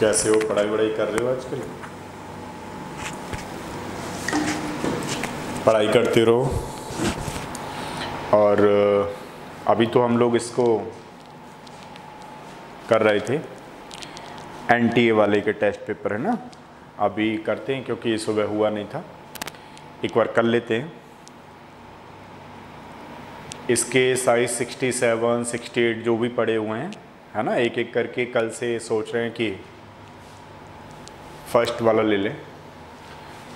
कैसे हो पढ़ाई वढ़ाई कर रहे हो आजकल? पढ़ाई करते रहो। और अभी तो हम लोग इसको कर रहे थे। एन वाले के टेस्ट पेपर है ना? अभी करते हैं क्योंकि ये सुबह हुआ नहीं था। एक बार कर लेते हैं। इसके साइज़ 67, 68 जो भी पड़े हुए हैं है ना? एक एक करके कल से सोच रहे हैं कि फ़र्स्ट वाला ले लें।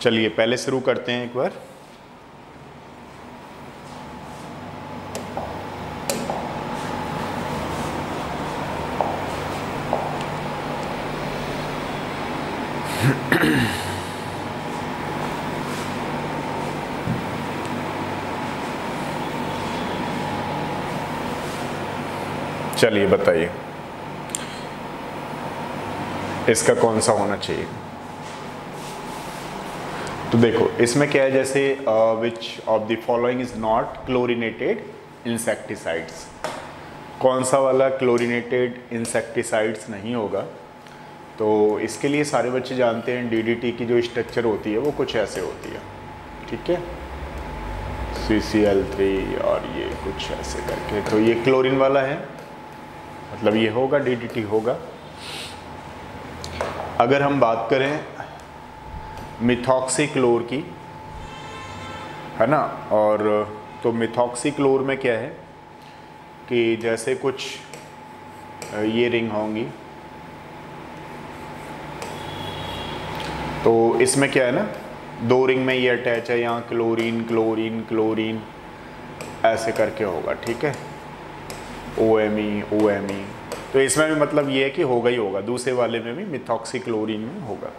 चलिए, पहले शुरू करते हैं एक बार। चलिए बताइए, इसका कौन सा होना चाहिए? तो देखो, इसमें क्या है, जैसे which of the following is not chlorinated insecticides कौन सा वाला क्लोरिनेटेड इंसेक्टिसाइड्स नहीं होगा? तो इसके लिए सारे बच्चे जानते हैं डीडीटी की जो स्ट्रक्चर होती है, वो कुछ ऐसे होती है। ठीक है? सी सी एल थ्री और ये कुछ ऐसे करके। तो ये क्लोरीन वाला है। मतलब ये होगा डीडीटी होगा। अगर हम बात करें मिथॉक्सीक्लोर की, है ना? और तो मिथॉक्सीक्लोर में क्या है? कि जैसे कुछ, ये रिंग होंगी। तो इसमें क्या है ना? दो रिंग में ये अटैच है, यहाँ क्लोरीन क्लोरीन क्लोरीन, ऐसे करके होगा, ठीक है? O M E O M E तो इसमें भी मतलब ये है कि होगा ही होगा, दूसरे वाले में भी मिथॉक्सीक्लोरीन में होगा।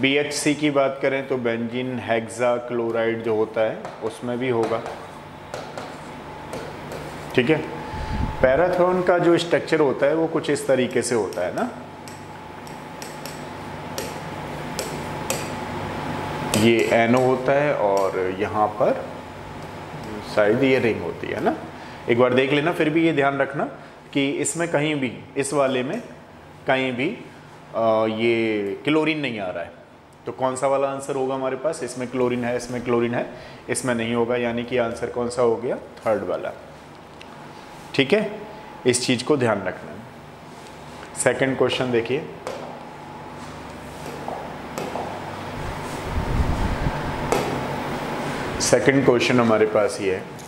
बी एच सी की बात करें तो बेंजीन हेक्सा क्लोराइड जो होता है उसमें भी होगा। ठीक है? पैराथ्रॉन का जो स्ट्रक्चर होता है वो कुछ इस तरीके से होता है ना? ये एनो होता है और यहाँ पर शायद ये रिंग होती है ना? एक बार देख लेना फिर भी ये ध्यान रखना कि इसमें कहीं भी इस वाले में कहीं भी आ, ये क्लोरीन नहीं आ रहा है। तो कौन सा वाला आंसर होगा हमारे पास? इसमें क्लोरीन है, इसमें क्लोरीन है। इसमें नहीं होगा, यानी कि आंसर कौन सा हो गया? थर्ड वाला। ठीक है? इस चीज़ को ध्यान रखना। सेकंड क्वेश्चन देखिए। सेकंड क्वेश्चन हमारे पास ये है।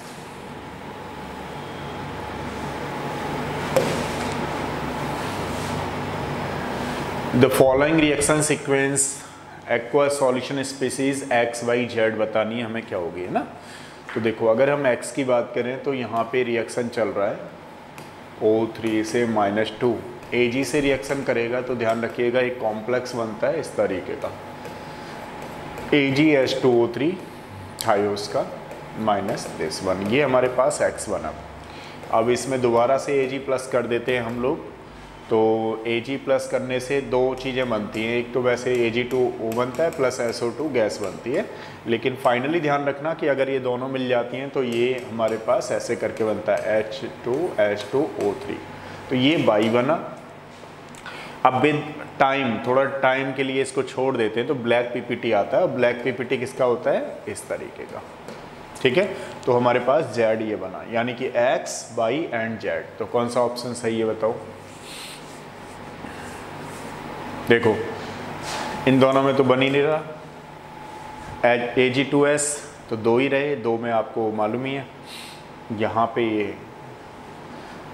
The following reaction sequence aqua solution species X Y Z बतानी है, हमें क्या होगी, है ना? तो देखो, अगर हम एक्स की बात करें तो यहाँ पे रिएक्शन चल रहा है। ओ थ्री से माइनस टू ए जी से रिएक्शन करेगा तो ध्यान रखिएगा, एक कॉम्प्लेक्स बनता है इस तरीके का। A G S two O three थायोस का माइनस दिस वन ये हमारे पास एक्स बना अब। इसमें दोबारा से ए जी प्लस कर देते हैं हम लोग। तो ए जी प्लस करने से दो चीज़ें बनती हैं। एक तो वैसे ए जी टू ओ बनता है plus S O two gas बनती है। लेकिन फाइनली ध्यान रखना कि अगर ये दोनों मिल जाती हैं तो ये हमारे पास ऐसे करके बनता है H two H two O three तो ये बाई बना। अब विद टाइम थोड़ा टाइम के लिए इसको छोड़ देते हैं तो ब्लैक पीपीटी आता है। ब्लैक पीपीटी किसका होता है? इस तरीके का। ठीक है? तो हमारे पास जेड ये बना। यानी कि एक्स बाई एंड जेड तो कौन सा ऑप्शन सही है बताओ? देखो, इन दोनों में तो बन ही नहीं रहा। ए जी टू एस तो दो ही रहे, दो में आपको मालूम ही है। यहाँ पे ये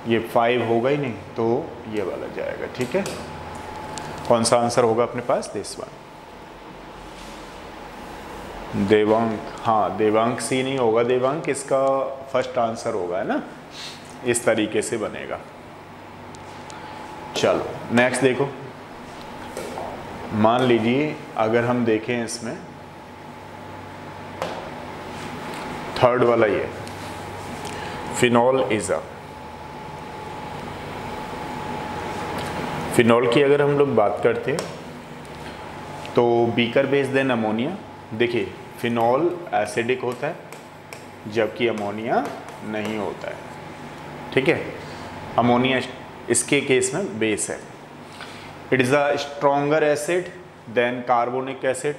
ये फाइव होगा ही नहीं तो ये वाला जाएगा, ठीक है? कौन सा आंसर होगा अपने पास? दिस वन देवांक हाँ देवांक सी नहीं होगा। देवांक इसका फ़र्स्ट आंसर होगा, है ना? इस तरीके से बनेगा। चलो नेक्स्ट देखो। मान लीजिए, अगर हम देखें इसमें थर्ड वाला ये फिनॉल इज़ फिनॉल की अगर हम लोग बात करते हैं तो बीकर बेस देन अमोनिया देखिए फिनॉल एसिडिक होता है, जबकि अमोनिया नहीं होता है। ठीक है? अमोनिया इसके केस में बेस है। It is a stronger acid than carbonic acid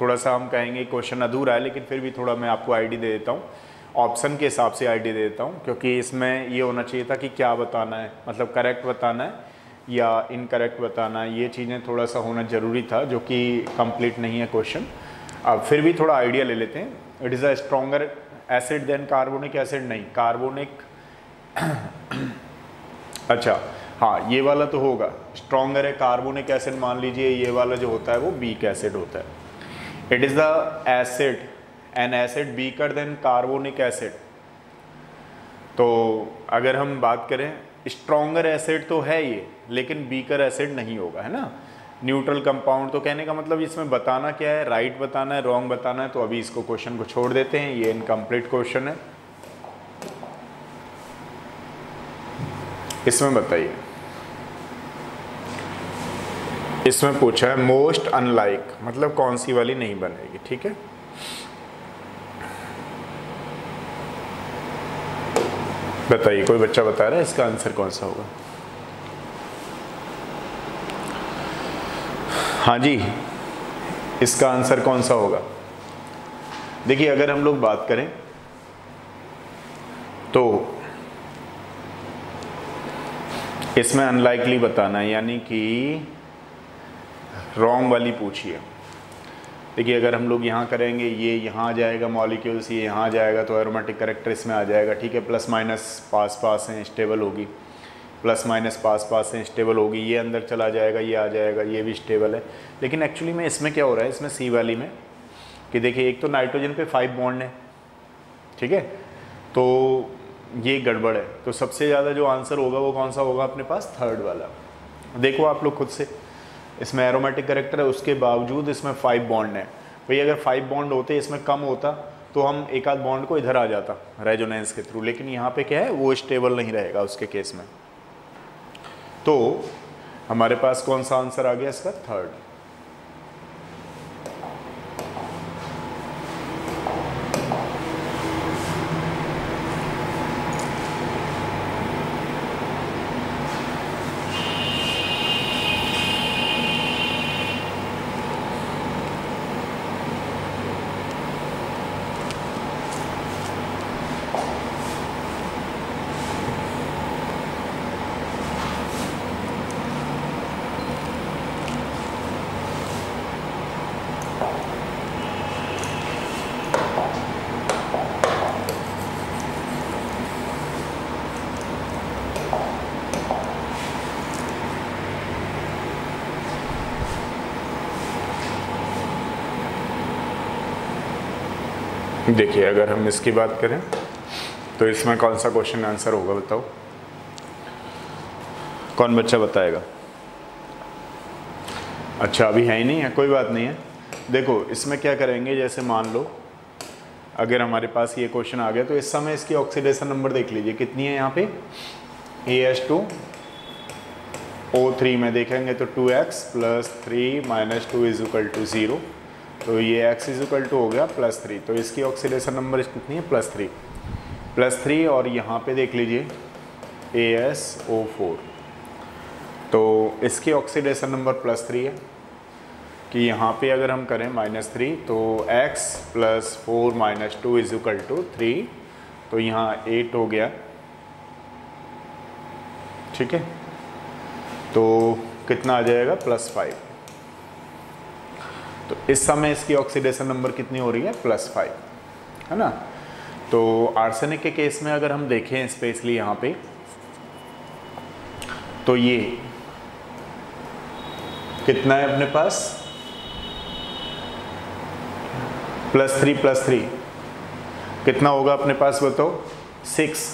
थोड़ा सा हम कहेंगे क्वेश्चन अधूरा है, लेकिन फिर भी थोड़ा मैं आपको आईडी दे देता हूँ। ऑप्शन के हिसाब से आईडी दे देता हूँ, क्योंकि इसमें ये होना चाहिए था कि क्या बताना है। मतलब करेक्ट बताना है या इनकरेक्ट बताना है, ये चीज़ें थोड़ा सा होना ज़रूरी था, जो कि कंप्लीट नहीं है क्वेश्चन अब फिर भी थोड़ा आइडिया ले लेते हैं। It is a stronger acid than carbonic acid नहीं। कार्बोनिक अच्छा। हाँ ये वाला तो होगा। स्ट्रॉन्गर है कार्बोनिक एसिड मान लीजिए, ये वाला जो होता है वो बीक एसिड होता है। It is the acid an acid weaker than carbonic acid तो अगर हम बात करें स्ट्रॉन्गर एसिड तो है ये, लेकिन बीकर एसिड नहीं होगा, है ना? न्यूट्रल कंपाउंड तो कहने का मतलब इसमें बताना क्या है? राइट right बताना है रॉन्ग बताना है तो अभी इसको क्वेश्चन को छोड़ देते हैं। ये इनकम्प्लीट क्वेश्चन है। इसमें बताइए। इसमें पूछा है मोस्ट अनलाइक मतलब कौन सी वाली नहीं बनेगी, ठीक है? बताइए, कोई बच्चा बता रहा है इसका आंसर कौन सा होगा? हाँ जी, इसका आंसर कौन सा होगा? देखिए, अगर हम लोग बात करें तो इसमें अनलाइकली बताना यानी कि रॉन्ग वाली पूछिए। देखिए, अगर हम लोग यहाँ करेंगे, ये यहाँ आ जाएगा मॉलिक्यूल्स ये यहाँ आ जाएगा तो एरोमेटिक करेक्टर इसमें आ जाएगा, ठीक है? प्लस माइनस पास पास हैं स्टेबल होगी। प्लस माइनस पास पास हैं स्टेबल होगी। ये अंदर चला जाएगा, ये आ जाएगा, ये भी स्टेबल है। लेकिन एक्चुअली में इसमें क्या हो रहा है? इसमें सी वाली में कि देखिए, एक तो नाइट्रोजन पे फाइव बॉन्ड है, ठीक है? तो ये गड़बड़ है। तो सबसे ज़्यादा जो आंसर होगा, वो कौन सा होगा अपने पास? थर्ड वाला। देखो आप लोग खुद से। इसमें एरोमेटिक करेक्टर है, उसके बावजूद इसमें फाइव बॉन्ड है। भाई, अगर फाइव बॉन्ड होते, इसमें कम होता तो हम एक आध बॉन्ड को इधर आ जाता रेजोनेंस के थ्रू लेकिन यहाँ पे क्या है, वो स्टेबल नहीं रहेगा उसके केस में। तो हमारे पास कौन सा आंसर आ गया इसका? थर्ड देखिए, अगर हम इसकी बात करें तो इसमें कौन सा क्वेश्चन आंसर होगा बताओ? कौन बच्चा बताएगा? अच्छा अभी है ही नहीं है, कोई बात नहीं है। देखो, इसमें क्या करेंगे, जैसे मान लो, अगर हमारे पास ये क्वेश्चन आ गया तो इस समय इसकी ऑक्सीडेशन नंबर देख लीजिए, कितनी है यहाँ पे? A S two O three में देखेंगे तो two X plus three minus two is equal to zero तो ये एक्स इज़ इक्वल टू हो गया प्लस थ्री तो इसकी ऑक्सीडेशन नंबर कितनी है? प्लस थ्री प्लस थ्री और यहाँ पे देख लीजिए ए एस ओ फोर तो इसकी ऑक्सीडेशन नंबर प्लस थ्री है कि यहाँ पे अगर हम करें माइनस थ्री तो X plus four minus two is equal to three तो यहाँ एट हो गया। ठीक है? तो कितना आ जाएगा? प्लस फाइव तो इस समय इसकी ऑक्सीडेशन नंबर कितनी हो रही है? प्लस फाइव है ना? तो आर्सेनिक के केस में अगर हम देखें स्पेशली यहाँ पे तो ये कितना है अपने पास? प्लस थ्री प्लस थ्री कितना होगा अपने पास बताओ? सिक्स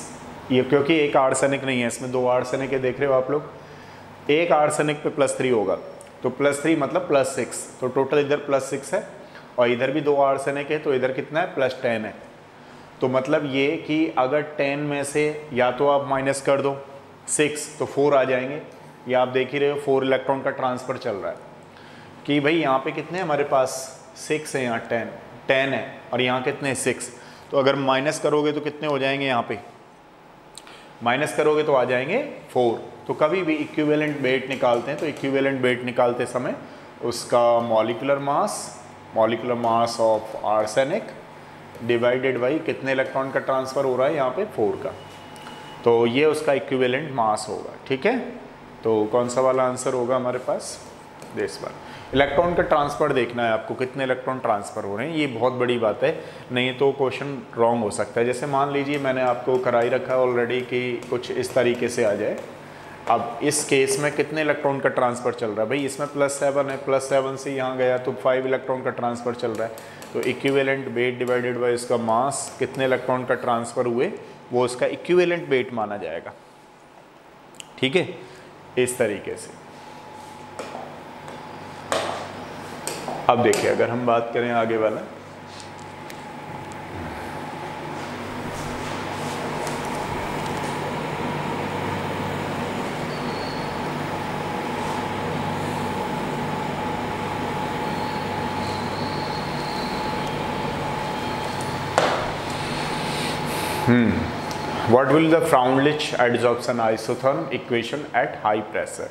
ये क्योंकि एक आर्सेनिक नहीं है, इसमें दो आर्सेनिक है देख रहे हो आप लोग। एक आर्सेनिक पे प्लस थ्री होगा। तो प्लस थ्री मतलब प्लस सिक्स तो टोटल इधर प्लस सिक्स है और इधर भी दो आर्सेनिक है तो इधर कितना है? प्लस टेन है। तो मतलब ये कि अगर टेन में से या तो आप माइनस कर दो सिक्स तो फोर आ जाएँगे। या आप देख ही रहे हो फोर इलेक्ट्रॉन का ट्रांसफ़र चल रहा है। कि भाई यहाँ पे कितने हमारे पास सिक्स है यहाँ टेन टेन है और यहाँ कितने सिक्स तो अगर माइनस करोगे तो कितने हो जाएँगे यहाँ पे? माइनस करोगे तो आ जाएँगे फोर तो कभी भी इक्विवेलेंट वेट निकालते हैं तो इक्विवेलेंट वेट निकालते समय उसका molecular mass molecular mass of arsenic divided by कितने इलेक्ट्रॉन का ट्रांसफ़र हो रहा है यहाँ पे? फोर का। तो ये उसका इक्विवेलेंट मास होगा, ठीक है? तो कौन सा वाला आंसर होगा हमारे पास? देश बार इलेक्ट्रॉन का ट्रांसफ़र देखना है आपको, कितने इलेक्ट्रॉन ट्रांसफ़र हो रहे हैं, ये बहुत बड़ी बात है। नहीं तो क्वेश्चन रॉन्ग हो सकता है। जैसे मान लीजिए मैंने आपको कराई रखा है ऑलरेडी कि कुछ इस तरीके से आ जाए। अब इस केस में कितने इलेक्ट्रॉन का ट्रांसफ़र चल रहा है? भाई, इसमें प्लस सेवन है प्लस सेवन से यहाँ गया तो फाइव इलेक्ट्रॉन का ट्रांसफ़र चल रहा है। तो इक्विवेलेंट वेट डिवाइडेड बाई इसका मास कितने इलेक्ट्रॉन का ट्रांसफ़र हुए, वो उसका इक्विवेलेंट वेट माना जाएगा। ठीक है? इस तरीके से। अब देखिए, अगर हम बात करें आगे वाला। What will the Freundlich adsorption isotherm equation at high pressure?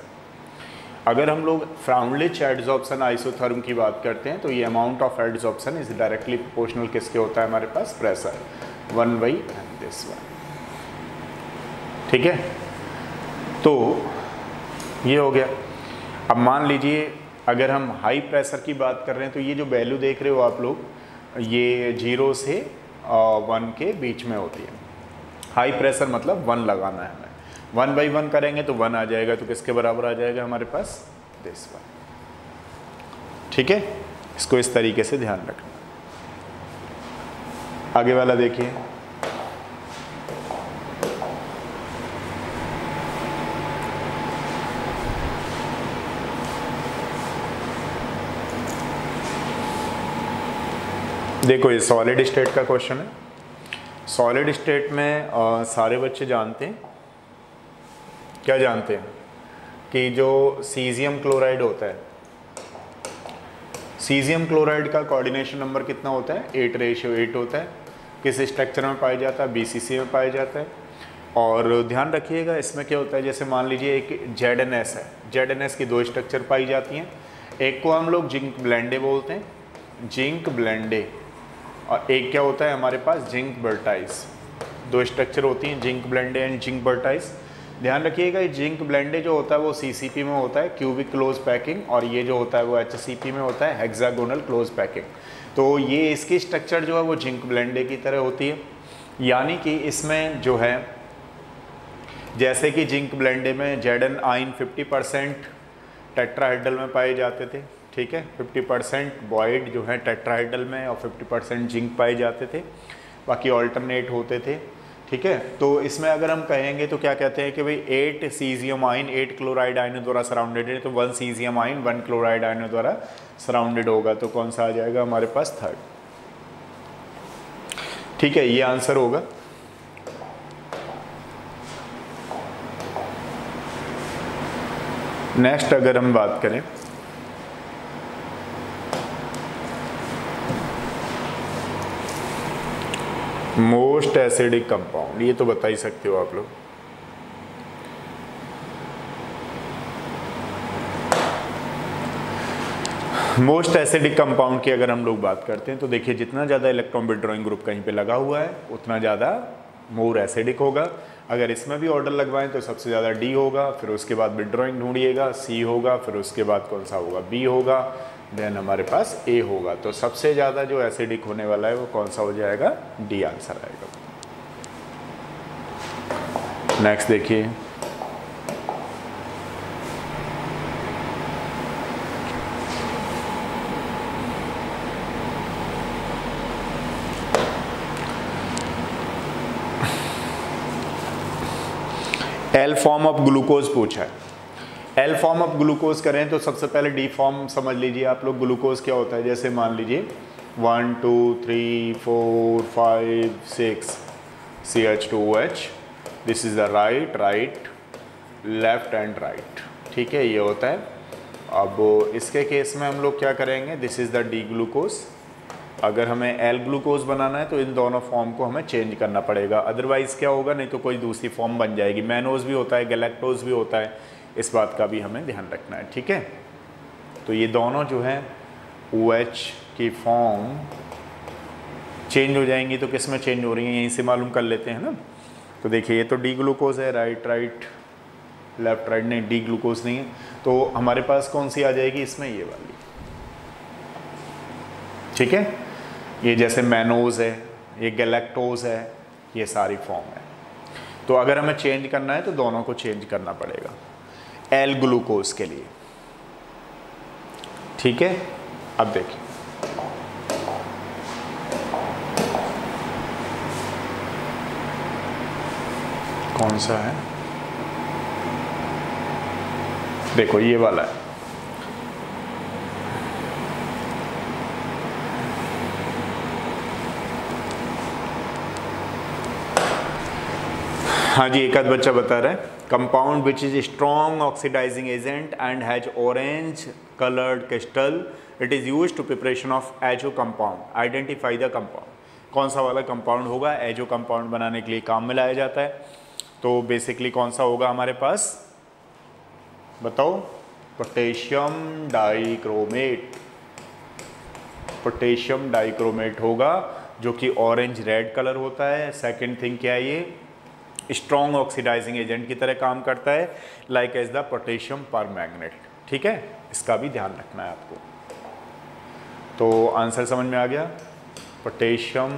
अगर हम लोग फ्राउंडलिच एड्जॉर्प्शन आइसोथर्म की बात करते हैं तो ये amount of adsorption is directly proportional किसके होता है हमारे पास? Pressure one by this one ठीक है? तो ये हो गया। अब मान लीजिए, अगर हम हाई प्रेशर की बात कर रहे हैं तो ये जो वैल्यू देख रहे हो आप लोग, ये ज़ीरो से वन के बीच में होती है। हाई प्रेशर मतलब वन लगाना है हमें। वन बाई वन करेंगे तो वन आ जाएगा तो किसके बराबर आ जाएगा हमारे पास? दिस वन ठीक है? इसको इस तरीके से ध्यान रखना। आगे वाला देखिए। देखो ये सॉलिड स्टेट का क्वेश्चन है। सॉलिड स्टेट में आ, सारे बच्चे जानते हैं। क्या जानते हैं? कि जो सीजियम क्लोराइड होता है सीजियम क्लोराइड का कोऑर्डिनेशन नंबर कितना होता है? एट रेशियो एट होता है। किस स्ट्रक्चर में पाया जाता है? बीसीसी में पाया जाता है। और ध्यान रखिएगा इसमें क्या होता है? जैसे मान लीजिए एक जेड एन एस है। जेड एन एस की दो स्ट्रक्चर पाई जाती हैं। एक को हम लोग जिंक ब्लेंडे बोलते हैं। Zinc blende. और एक क्या होता है, हमारे पास जिंक बर्टाइज दो स्ट्रक्चर होती हैं, zinc blende and zinc wurtzite ध्यान रखिएगा, ये जिंक ब्लेंडे जो होता है, वो सीसीपी में होता है क्यूबिक क्लोज पैकिंग और ये जो होता है, वो एचसीपी में होता है हेक्सागोनल क्लोज पैकिंग तो ये इसकी स्ट्रक्चर जो है, वो जिंक ब्लेंडे की तरह होती है। यानी कि इसमें जो है, जैसे कि जिंक ब्लेंडे में Z ion fifty percent tetrahedral में पाए जाते थे ठीक है 50 परसेंट बॉइड जो है टेट्राइडल में और 50 परसेंट जिंक पाए जाते थे, बाकी ऑल्टरनेट होते थे, ठीक है? तो इसमें अगर हम कहेंगे तो क्या कहते हैं कि भाई eight caesium ion eight chloride आइनों द्वारा सराउंडेड है तो one caesium ion one chloride आइनों द्वारा सराउंडेड होगा तो कौन सा आ जाएगा हमारे पास थर्ड ठीक है, ये आंसर होगा। नेक्स्ट अगर हम बात करें मोस्ट एसिडिक कंपाउंड, ये तो बता ही सकते हो आप लोग। मोस्ट एसिडिक कंपाउंड की अगर हम लोग बात करते हैं तो देखिए, जितना ज़्यादा इलेक्ट्रॉन विड्रॉइंग ग्रुप कहीं पे लगा हुआ है, उतना ज़्यादा मोर एसिडिक होगा। अगर इसमें भी ऑर्डर लगवाएँ तो सबसे ज़्यादा डी होगा, फिर उसके बाद विड्रॉइंग ढूंढिएगा, सी होगा, फिर उसके बाद कौन सा होगा? बी होगा। देन हमारे पास ए होगा। तो सबसे ज़्यादा जो एसिडिक होने वाला है, वो कौन सा हो जाएगा? डी आंसर आएगा। नेक्स्ट देखिए। एल फॉर्म ऑफ़ ग्लूकोज पूछा है। एल फॉर्म ऑफ़ ग्लूकोज करें तो सबसे पहले डी फॉर्म समझ लीजिए आप लोग ग्लूकोज क्या होता है। जैसे मान लीजिए one two three four five six C H two H this is the right right left and right ठीक है, ये होता है। अब इसके केस में हम लोग क्या करेंगे this is the D glucose अगर हमें एल ग्लूकोज बनाना है तो इन दोनों फॉर्म को हमें चेंज करना पड़ेगा। अदरवाइज़ क्या होगा, नहीं तो कोई दूसरी फॉर्म बन जाएगी। मैनोज भी होता है गलेक्टोज भी होता है। इस बात का भी हमें ध्यान रखना है, ठीक है? तो ये दोनों जो है ओ OH की फॉर्म चेंज हो जाएँगी तो किसमें चेंज हो रही हैं, यहीं से मालूम कर लेते हैं ना? तो देखिए, ये तो डी ग्लूकोज है राइट राइट लेफ़्ट राइट नहीं डी ग्लूकोज नहीं है। तो हमारे पास कौन सी आ जाएगी? इसमें ये वाली। ठीक है? ये जैसे मैनोज है, ये गैलेक्टोज है, ये सारी फॉर्म है। तो अगर हमें चेंज करना है तो दोनों को चेंज करना पड़ेगा। एल ग्लूकोज के लिए। ठीक है? अब देखिए। कौन सा है? देखो, ये वाला है। हाँ जी, एक आध बच्चा बता रहा है। Compound which is strong oxidising agent and has orange coloured crystal it is use to preparation of azo compound identify the compound कौन सा वाला कंपाउंड होगा? एजो कंपाउंड बनाने के लिए काम में लाया जाता है। तो बेसिकली कौन सा होगा हमारे पास? बताओ। पोटेशियम डाइक्रोमेट पोटेशियम डाइक्रोमेट होगा, जो कि ऑरेंज रेड कलर होता है। सेकंड थिंग क्या है ये? स्ट्रॉन्ग ऑक्सीडाइजिंग एजेंट की तरह काम करता है like as the potassium permanganate ठीक है? इसका भी ध्यान रखना है आपको। तो आंसर समझ में आ गया? Potassium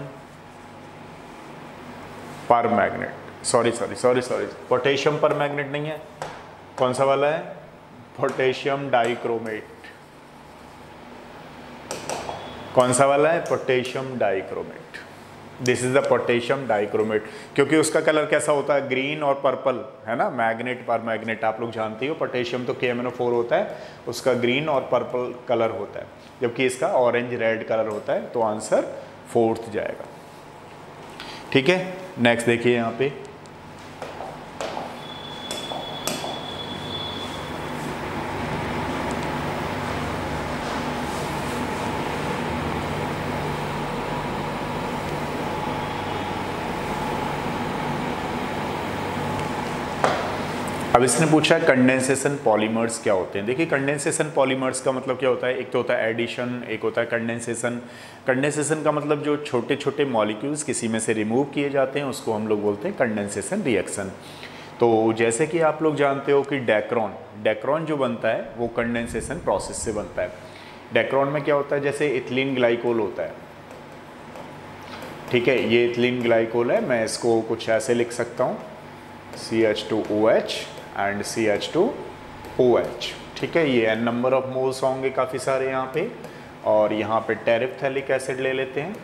permanganate sorry sorry sorry sorry potassium permanganate नहीं है। कौन सा वाला है? पोटेशियम डाइक्रोमेट कौन सा वाला है? Potassium dichromate this is the potassium dichromate क्योंकि उसका कलर कैसा होता है? ग्रीन और पर्पल है ना? मैग्नेट पर मैग्नेट आप लोग जानते हो पोटेशियम तो के फोर होता है, उसका ग्रीन और पर्पल कलर होता है। जबकि इसका ऑरेंज रेड कलर होता है तो आंसर फोर्थ जाएगा। ठीक है? नेक्स्ट देखिए यहाँ पे। अब इसने पूछा है कंडेंसेशन पॉलीमर्स क्या होते हैं? देखिए कंडेंसेशन पॉलीमर्स का मतलब क्या होता है? एक तो होता है एडिशन एक होता है कंडेंसेशन कंडेंसेशन का मतलब जो छोटे छोटे मॉलिक्यूल्स किसी में से रिमूव किए जाते हैं, उसको हम लोग बोलते हैं कंडेंसेशन रिएक्शन तो जैसे कि आप लोग जानते हो कि डेक्रॉन डेक्रॉन जो बनता है, वो कंडेंसेशन प्रोसेस से बनता है. डेक्रॉन में क्या होता है? जैसे इथिलीन ग्लाइकोल होता है. ठीक है, ये इथिलीन ग्लाइकोल है, मैं इसको कुछ ऐसे लिख सकता हूँ. C H two O H and C H two O H ठीक है ये एन नंबर ऑफ़ मोल्स होंगे काफ़ी सारे यहाँ पे। और यहाँ पे टेरिफथैलिक एसिड ले लेते हैं।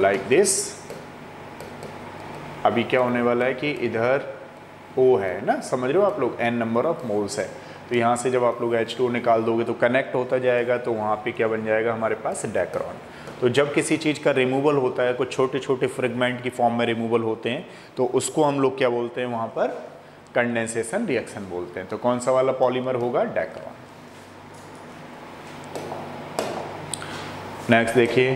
लाइक uh, दिस अभी क्या होने वाला है कि इधर ओ है ना? समझ रहे हो आप लोग? एन नंबर ऑफ़ मोल्स है। तो यहाँ से जब आप लोग एच टू निकाल दोगे तो कनेक्ट होता जाएगा तो वहाँ पे क्या बन जाएगा? हमारे पास डेक्रॉन तो जब किसी चीज़ का रिमूवल होता है कुछ छोटे छोटे फ्रेगमेंट की फॉर्म में रिमूवल होते हैं तो उसको हम लोग क्या बोलते हैं वहाँ पर? कंडेंसेशन रिएक्शन बोलते हैं। तो कौन सा वाला पॉलीमर होगा? डेक्रॉन नेक्स्ट देखिए।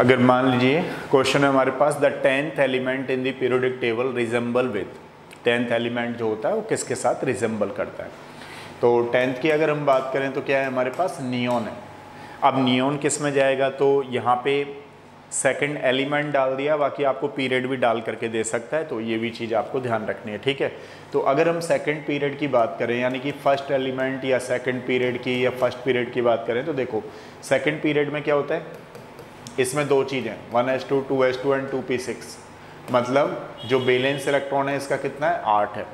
अगर मान लीजिए क्वेश्चन है हमारे पास the tenth element in the periodic table resemble with tenth element जो होता है, वो किसके साथ रिजेंबल करता है? तो टेंथ की अगर हम बात करें तो क्या है हमारे पास? नियोन है। अब नियोन किसमें जाएगा? तो यहाँ पे सेकंड एलिमेंट डाल दिया, बाकी आपको पीरियड भी डाल करके दे सकता है तो ये भी चीज़ आपको ध्यान रखनी है, ठीक है? तो अगर हम सेकंड पीरियड की बात करें, यानी कि फ़र्स्ट एलिमेंट या सेकंड पीरियड की या फ़र्स्ट पीरियड की बात करें तो देखो सेकंड पीरियड में क्या होता है? इसमें दो चीज़ें, one S two two S two and two P six मतलब जो बैलेंस इलेक्ट्रॉन है, इसका कितना है? आठ है।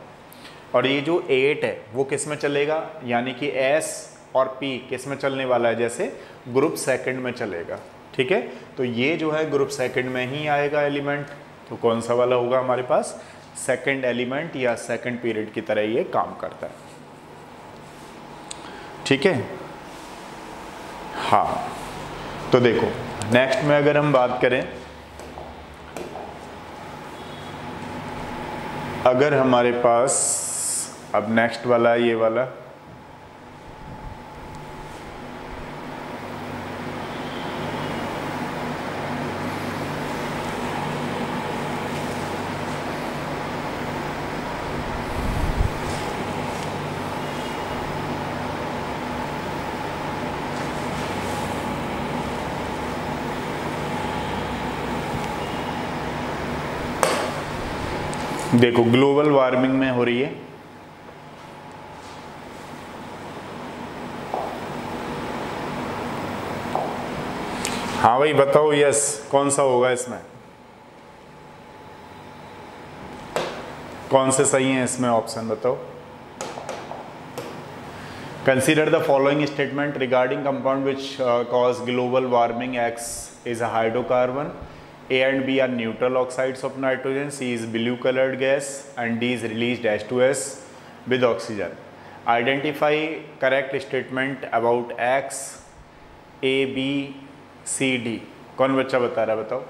और ये जो एट है, वो किसमें चलेगा? यानी कि एस और पी किसमें चलने वाला है? जैसे ग्रुप सेकंड में चलेगा। ठीक है? तो ये जो है ग्रुप सेकंड में ही आएगा एलिमेंट तो कौन सा वाला होगा हमारे पास? सेकंड एलिमेंट या सेकंड पीरियड की तरह ये काम करता है। ठीक है? हाँ। तो देखो नेक्स्ट में अगर हम बात करें अगर हमारे पास अब नेक्स्ट वाला ये वाला देखो ग्लोबल वार्मिंग में हो रही है। हाँ भाई, बताओ यस कौन सा होगा इसमें? कौन से सही हैं इसमें ऑप्शन बताओ। Consider the following statement regarding compound which cause global warming X is a hydrocarbon A and B are neutral oxides of nitrogen C is blue coloured gas and D is release S to S with oxygen identify correct statement about X A B C D कौन बच्चा बता रहा बताओ।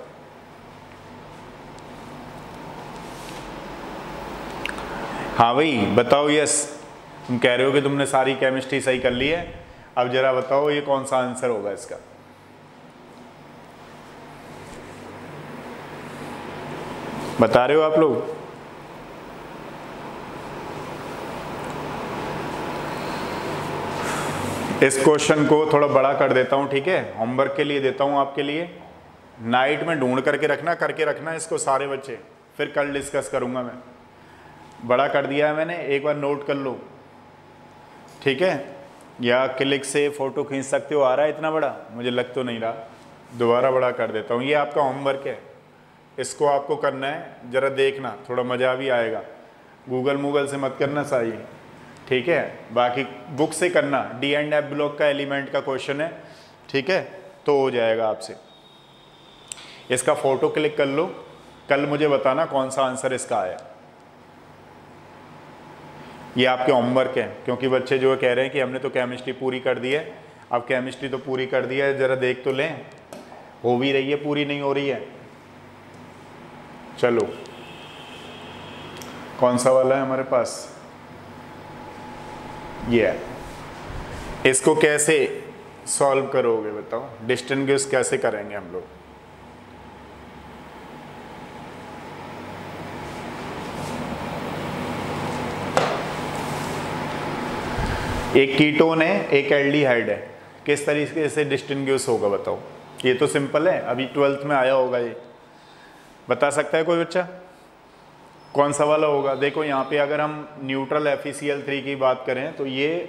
हाँ भाई, बताओ yes तुम कह रहे हो कि तुमने सारी केमिस्ट्री सही कर ली है। अब जरा बताओ ये कौन सा आंसर होगा इसका। बता रहे हो आप लोग? इस क्वेश्चन को थोड़ा बड़ा कर देता हूँ, ठीक है? होमवर्क के लिए देता हूँ आपके लिए। नाइट में ढूंढ करके रखना करके रखना इसको सारे बच्चे। फिर कल डिस्कस करूँगा मैं। बड़ा कर दिया है मैंने, एक बार नोट कर लो। ठीक है? या क्लिक से फ़ोटो खींच सकते हो। आ रहा है इतना बड़ा? मुझे लग तो नहीं रहा। दोबारा बड़ा कर देता हूँ। ये आपका होमवर्क है। इसको आपको करना है, ज़रा देखना, थोड़ा मज़ा भी आएगा। गूगल मूगल से मत करना चाहिए ठीक है? बाकी बुक से करना। डी एंड एफ़ ब्लॉक का एलिमेंट का क्वेश्चन है। ठीक है? तो हो जाएगा आपसे। इसका फ़ोटो क्लिक कर लो। कल मुझे बताना कौन सा आंसर इसका आया। ये आपके होमवर्क है, क्योंकि बच्चे जो कह रहे हैं कि हमने तो केमिस्ट्री पूरी कर दी है। अब केमिस्ट्री तो पूरी कर दी है, ज़रा देख तो लें। हो भी रही है, पूरी नहीं हो रही है। चलो। कौन सा वाला है हमारे पास? ये है। इसको कैसे सॉल्व करोगे बताओ? डिस्टिंग्विश कैसे करेंगे हम लोग? एक कीटोन है, एक एल्डिहाइड है। किस तरीके से डिस्टिंग्विश होगा बताओ? ये तो सिंपल है। अभी ट्वेल्थ में आया होगा ये। बता सकता है कोई बच्चा? कौन सा वाला होगा? देखो, यहाँ पे अगर हम न्यूट्रल एफ़ थ्री की बात करें तो ये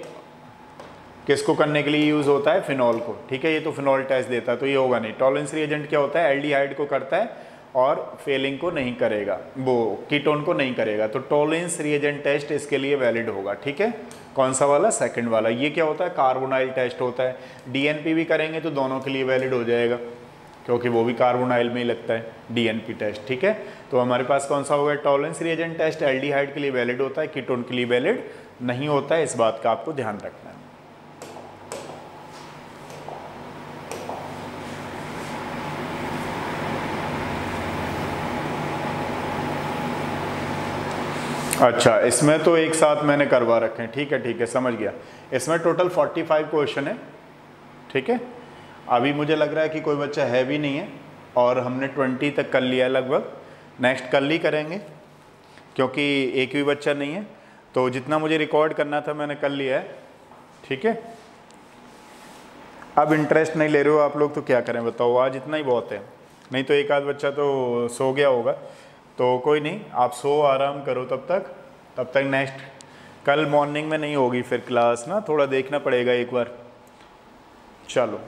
किसको करने के लिए यूज़ होता है? फिनॉल को। ठीक है, ये तो फिनॉल टेस्ट देता है तो ये होगा नहीं। टॉलेंस रिएजेंट क्या होता है? एल्डिहाइड को करता है और फेलिंग को नहीं करेगा। वो कीटोन को नहीं करेगा। तो टॉलेंस रिएजेंट टेस्ट इसके लिए वैलिड होगा। ठीक है? कौन सा वाला? सेकंड वाला। ये क्या होता है? कार्बोनाइल टेस्ट होता है। डीएनपी भी करेंगे तो दोनों के लिए वैलिड हो जाएगा। क्योंकि वो भी कार्बन कार्बोनाइल में ही लगता है डीएनपी टेस्ट ठीक है? तो हमारे पास कौन सा होगा? टॉलेंस रिएजेंट टेस्ट एल्डिहाइड के लिए वैलिड होता है कीटोन के लिए वैलिड नहीं होता है, इस बात का आपको ध्यान रखना है। अच्छा इसमें तो एक साथ मैंने करवा रखे हैं, ठीक है ठीक है, समझ गया। इसमें टोटल 45 क्वेश्चन है, ठीक है? अभी मुझे लग रहा है कि कोई बच्चा है भी नहीं है और हमने ट्वेंटी तक कर लिया लगभग। नेक्स्ट कल ही करेंगे, क्योंकि एक भी बच्चा नहीं है। तो जितना मुझे रिकॉर्ड करना था मैंने कर लिया है। ठीक है? अब इंटरेस्ट नहीं ले रहे हो आप लोग तो क्या करें बताओ? आज इतना ही बहुत है। नहीं तो एक आध बच्चा तो सो गया होगा। तो कोई नहीं, आप सो, आराम करो तब तक। तब तक नेक्स्ट कल मॉर्निंग में नहीं होगी फिर क्लास ना? थोड़ा देखना पड़ेगा एक बार। चलो।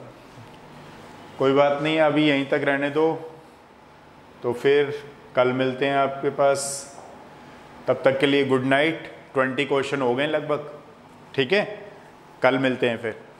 कोई बात नहीं, अभी यहीं तक रहने दो। तो फिर कल मिलते हैं आपके पास। तब तक के लिए गुड नाइट ट्वेंटी क्वेश्चन हो गए लगभग। ठीक है? कल मिलते हैं फिर।